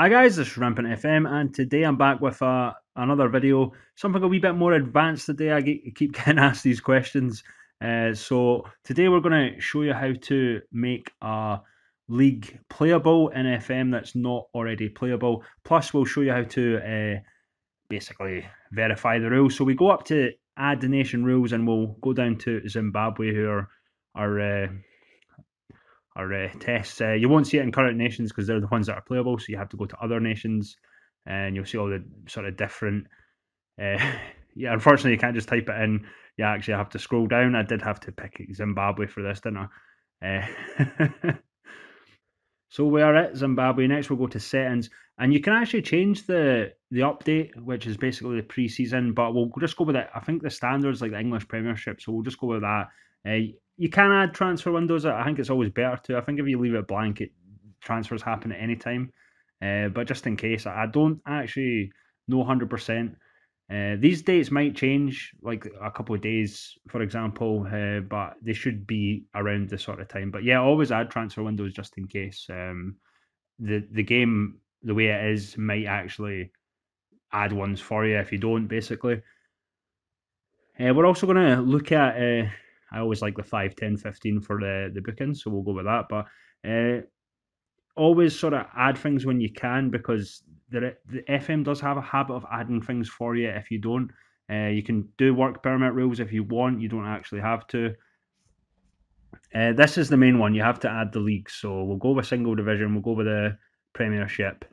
Hi guys, this is Rampant FM, and today I'm back with uh, another video, something a wee bit more advanced today. I get, keep getting asked these questions. Uh, so today we're going to show you how to make a league playable in FM that's not already playable. Plus we'll show you how to uh, basically verify the rules. So we go up to add the nation rules and we'll go down to Zimbabwe who are, are our uh, tests. Uh, you won't see it in current nations because they're the ones that are playable. So you have to go to other nations, and you'll see all the sort of different. Uh, yeah, unfortunately, you can't just type it in. You actually have to scroll down. I did have to pick Zimbabwe for this, didn't I? Uh, so we are at Zimbabwe. Next, we'll go to settings, and you can actually change the the update, which is basically the pre-season. But we'll just go with it. I think the standards like the English Premiership, so we'll just go with that. Uh, you can add transfer windows. I think it's always better to. I think if you leave it blank, it transfers happen at any time. Uh, but just in case, I don't actually know hundred percent. Uh, these dates might change, like a couple of days, for example, uh, but they should be around this sort of time. But yeah, always add transfer windows just in case. Um, the the game, the way it is, might actually add ones for you if you don't. Basically, uh, we're also going to look at uh, I always like the 5, 10, 15 for the, the bookings, so we'll go with that. But uh, always sort of add things when you can because the, the FM does have a habit of adding things for you if you don't. Uh, you can do work permit rules if you want, you don't actually have to. Uh, this is the main one. You have to add the leagues. So we'll go with single division. We'll go with the Premiership.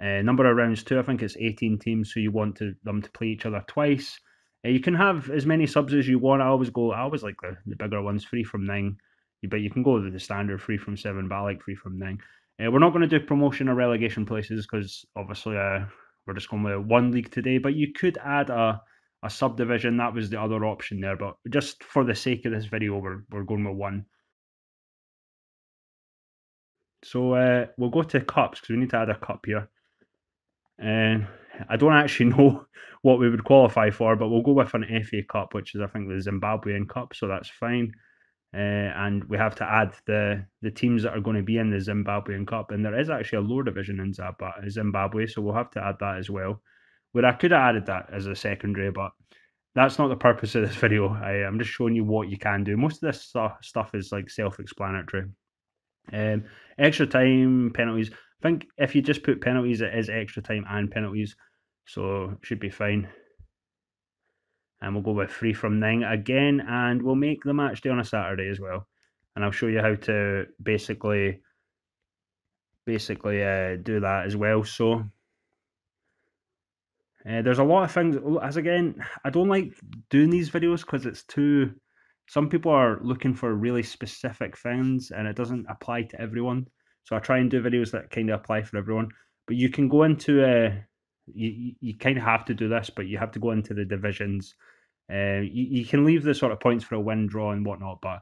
Uh, number of rounds two. I think it's 18 teams, so you want to, them to play each other twice. Uh, you can have as many subs as you want. I always go. I always like the, the bigger ones, three from nine. But you can go the standard three from seven. But I like three from nine. Uh, we're not going to do promotion or relegation places because obviously uh, we're just going with one league today. But you could add a a subdivision. That was the other option there. But just for the sake of this video, we're we're going with one. So uh, we'll go to cups because we need to add a cup here. And I don't actually know what we would qualify for, but we'll go with an FA Cup, which is I think the Zimbabwean Cup, so that's fine. Uh, and we have to add the the teams that are going to be in the Zimbabwean Cup, and there is actually a lower division in Zimbabwe, so we'll have to add that as well. Where I could have added that as a secondary, but that's not the purpose of this video. I, am just showing you what you can do. Most of this stuff, stuff is like self-explanatory. Um, extra time penalties. I think if you just put penalties, it is extra time and penalties. So should be fine. And we'll go with three from nine again, and we'll make the match day on a Saturday as well. And I'll show you how to basically basically uh, do that as well. So uh, there's a lot of things. As again, I don't like doing these videos because it's too. Some people are looking for really specific things, and it doesn't apply to everyone. So I try and do videos that kind of apply for everyone. But you can go into uh, you, you kind of have to do this, but you have to go into the divisions. Uh, you, you can leave the sort of points for a win, draw, and whatnot, but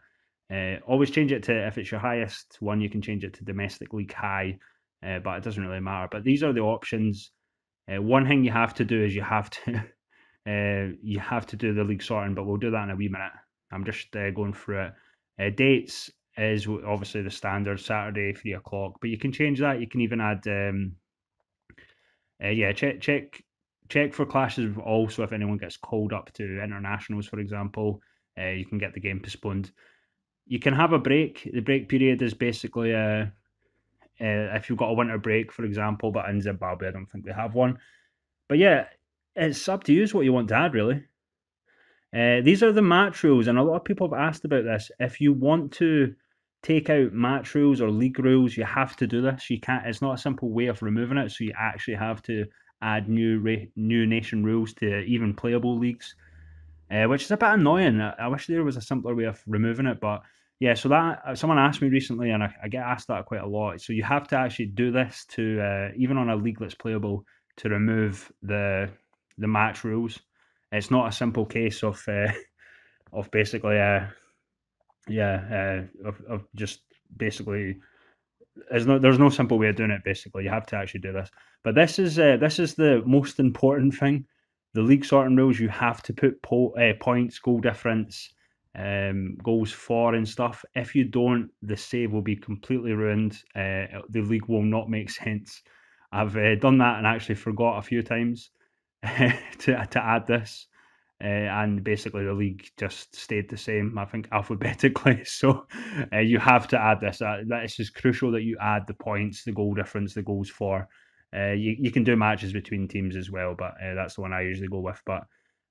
uh, always change it to if it's your highest one, you can change it to domestic league high, uh, but it doesn't really matter. But these are the options. Uh, one thing you have to do is you have to uh, you have to do the league sorting, but we'll do that in a wee minute. I'm just uh, going through it. dates is obviously the standard Saturday three o'clock, but you can change that. You can even add um, uh, yeah, check check check for clashes. Also, if anyone gets called up to internationals, for example, uh, you can get the game postponed. You can have a break. The break period is basically uh, uh, if you've got a winter break, for example. But in Zimbabwe, I don't think they have one. But yeah, it's up to you. What you want to add, really. Uh, these are the match rules, and a lot of people have asked about this. If you want to take out match rules or league rules, you have to do this. You can't. It's not a simple way of removing it. So you actually have to add new ra- new nation rules to even playable leagues, uh, which is a bit annoying. I, I, wish there was a simpler way of removing it, but yeah. So that uh, someone asked me recently, and I, I, get asked that quite a lot. So you have to actually do this to uh, even on a league that's playable to remove the the match rules. It's not a simple case of uh, of basically uh, yeah, uh, of, of just basically there's no there's no simple way of doing it. Basically, you have to actually do this. But this is uh, this is the most important thing. The league sorting rules. You have to put po- uh, points, goal difference, um, goals for and stuff. If you don't, the save will be completely ruined. Uh, the league will not make sense. I've uh, done that and actually forgot a few times to to add this. Uh, and basically the league just stayed the same. I think alphabetically. So uh, you have to add this. Uh, that is crucial that you add the points, the goal difference, the goals for. Uh, you you can do matches between teams as well, but that's the one I usually go with. But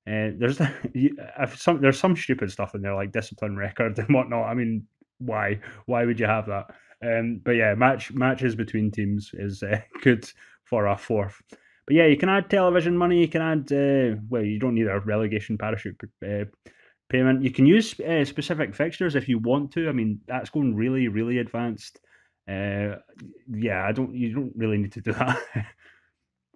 there's some there's some stupid stuff in there like discipline record and whatnot. I mean, why why would you have that? Um, but yeah, match matches between teams is good for a fourth. But yeah, you can add television money. You can add uh, well, you don't need a relegation parachute uh, payment. You can use uh, specific fixtures if you want to. I mean, that's going really, really advanced. Uh, yeah, I don't. You don't really need to do that.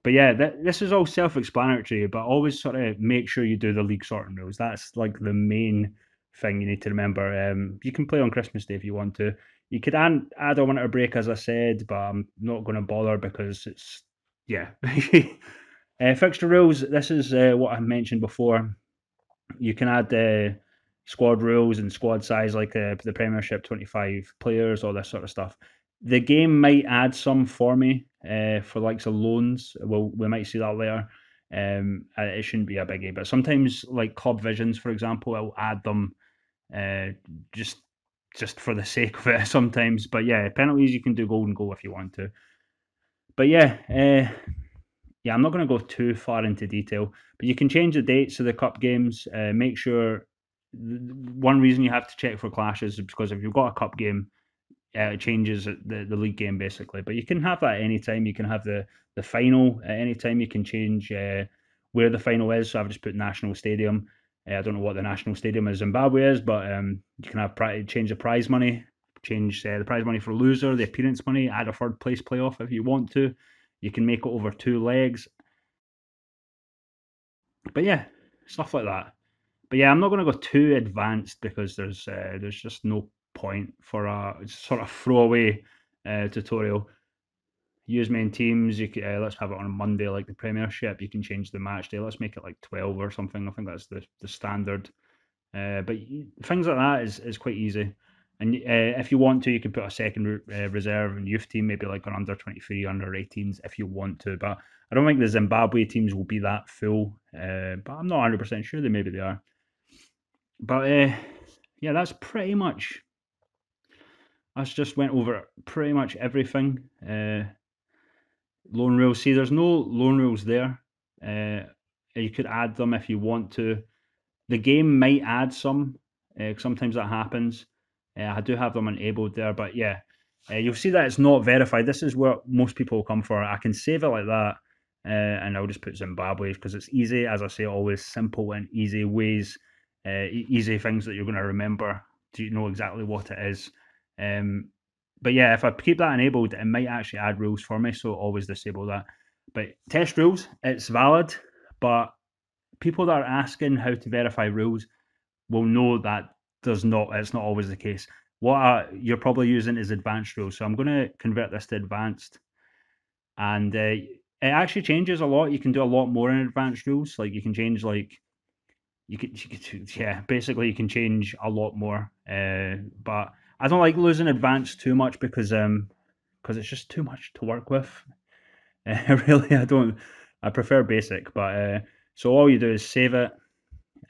but yeah, th- this is all self-explanatory. But always sort of make sure you do the league sorting rules. That's like the main thing you need to remember. Um, you can play on Christmas Day if you want to. You could add add a winter break, as I said, but I'm not going to bother because it's yeah. uh, fixture rules. This is uh, what I mentioned before. You can add uh, squad rules and squad size, like uh, the Premiership, twenty five players, all this sort of stuff. The game might add some for me uh, for likes of loans. Well, we might see that later. Um, it shouldn't be a biggie, but sometimes like club visions, for example, I'll add them uh, just just for the sake of it sometimes. But yeah, penalties you can do golden goal if you want to but yeah, uh, yeah, I'm not going to go too far into detail, but you can change the dates of the cup games. Uh, make sure one reason you have to check for clashes is because if you've got a cup game, uh, it changes the, the league game basically. But you can have that anytime. You can have the the final at any time. You can change uh, where the final is. So I've just put National Stadium. I don't know what the National Stadium of Zimbabwe is, but um, you can have pri- change the prize money change uh, the prize money for loser, the appearance money, add a third place playoff if you want to. You can make it over two legs. But yeah, stuff like that. But yeah, I'm not going to go too advanced because there's uh, there's just no point for a sort of throwaway uh, tutorial. Use main teams. You can, uh, let's have it on a Monday like the Premiership. You can change the match day. Let's make it like twelve or something. I think that's the the standard. Uh, but things like that is is quite easy. And uh, if you want to, you can put a second uh, reserve and youth team, maybe like an under 23, under 18s if you want to. But I don't think the Zimbabwe teams will be that full. Uh, but I'm not 100% sure. They maybe they are. But uh, yeah, that's pretty much. Us just went over pretty much everything. Uh, loan rules. See, there's no loan rules there. Uh, you could add them if you want to. The game might add some. sometimes that happens. Uh, I do have them enabled there, but yeah, uh, you'll see that it's not verified. This is what most people come for. I can save it like that, uh, and I'll just put Zimbabwe because it's easy. As I say, always simple and easy ways, uh, easy things that you're going to remember. Do you know exactly what it is? Um, but yeah, if I keep that enabled, it might actually add rules for me. So always disable that. But test rules, it's valid, but people that are asking how to verify rules will know that does not. It's not always the case. What I, you're probably using is advanced rules. So I'm going to convert this to advanced, and uh, it actually changes a lot. You can do a lot more in advanced rules. Like you can change like you could, you could yeah, basically you can change a lot more. Uh, but I don't like losing advanced too much because um because it's just too much to work with. Uh, really, I don't. I prefer basic, but uh, so all you do is save it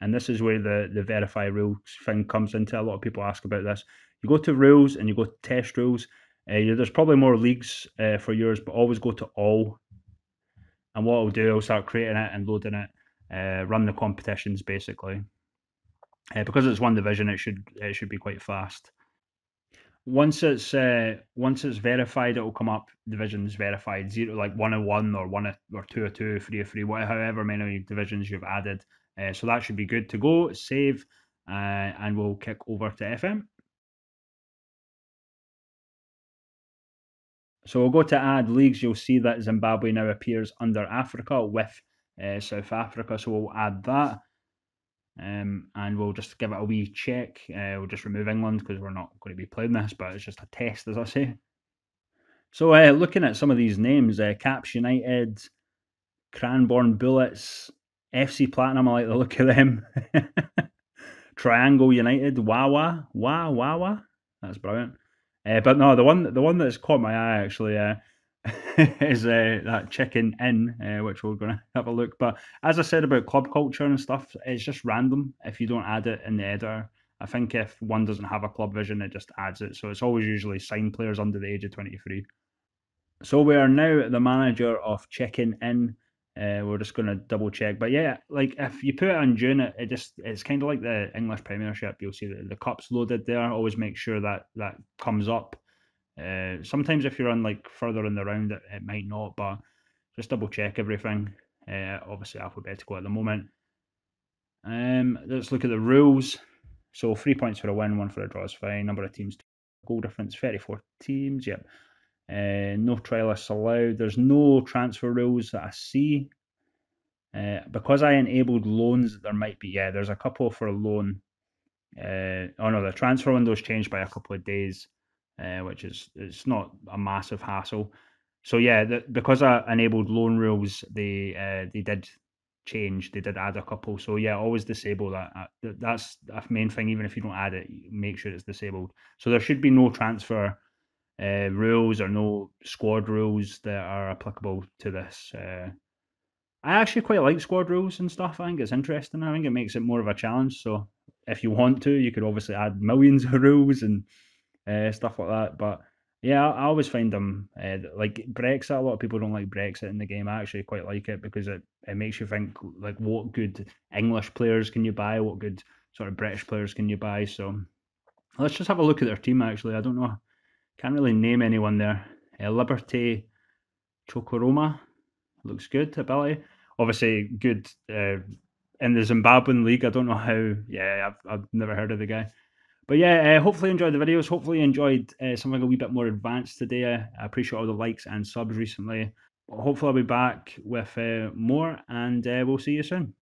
and this is where the the verify rules thing comes into. A lot of people ask about this. You go to rules and you go to test rules. Uh, there's probably more leagues uh, for yours, but always go to all. And what I'll do, I'll start creating it and loading it, uh, run the competitions basically. Because it's one division, it should it should be quite fast. Once it's once it's verified, it will come up divisions verified zero like one and one or one or two or two, three or three, whatever, however many divisions you've added. Uh, so that should be good to go. Save, uh, and we'll kick over to FM. So we'll go to add leagues. You'll see that Zimbabwe now appears under Africa with uh, South Africa. So we'll add that. Um, and we'll just give it a wee check. Uh, we'll just remove England because we're not going to be playing this, but it's just a test, as I say. So uh, looking at some of these names, uh, Caps United, Cranborne Bullets, FC Platinum, I like the look of them. Triangle United, Wawa, Wah Wawa. That's brilliant. Uh, but no, the one the one that's caught my eye actually uh, is uh, that Chicken Inn, uh, which we're going to have a look. But as I said about club culture and stuff, it's just random if you don't add it in the editor. I think if one doesn't have a club vision, it just adds it. So it's always usually signed players under the age of 23. So we are now the manager of Chicken Inn. Uh, we're just going to double check, but yeah, like if you put it on June, it, it just it's kind of like the English Premiership. You'll see that the cups loaded there. Always make sure that that comes up. Uh, sometimes if you're on like further in the round, it, it might not, but just double check everything. Uh, obviously alphabetical at the moment. Um, let's look at the rules. So three points for a win, one for a draw is fine. Number of teams, goal difference, 34 teams. Yep. Uh, no trialists allowed. There's no transfer rules that I see. Uh, because I enabled loans, there might be, yeah, there's a couple for a loan. Uh, oh no, the transfer window's changed by a couple of days, uh, which is it's not a massive hassle. So yeah, the, because I enabled loan rules, they uh, they did change. They did add a couple. So yeah, always disable that. Uh, that's a main thing. Even if you don't add it, make sure it's disabled. So there should be no transfer uh, rules or no squad rules that are applicable to this. Uh, I actually quite like squad rules and stuff. I think it's interesting. I think it makes it more of a challenge. So if you want to, you could obviously add millions of rules and uh, stuff like that. But yeah, I, always find them uh, like Brexit. A lot of people don't like Brexit in the game. I actually quite like it because it, it makes you think like what good English players can you buy, what good sort of British players can you buy. So let's just have a look at their team. Actually, I don't know can't really name anyone there. Uh, Liberty Chakoroma looks good ability. Obviously, good uh, in the Zimbabwean league. I don't know how. Yeah, I've, I've never heard of the guy. But yeah, uh, hopefully you enjoyed the videos. Hopefully you enjoyed uh, something a wee bit more advanced today. I appreciate all the likes and subs recently. Hopefully I'll be back with uh, more and uh, we'll see you soon.